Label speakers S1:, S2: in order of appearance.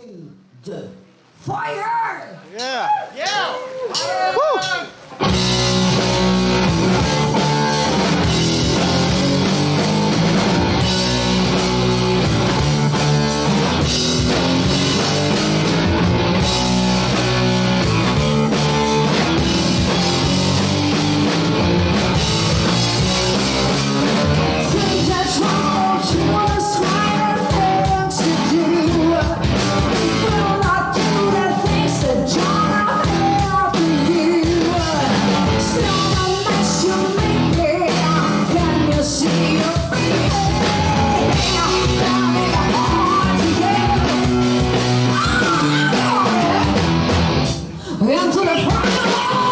S1: two, deux. Fire!
S2: Yeah.
S3: Yeah!
S2: Woo! Oh!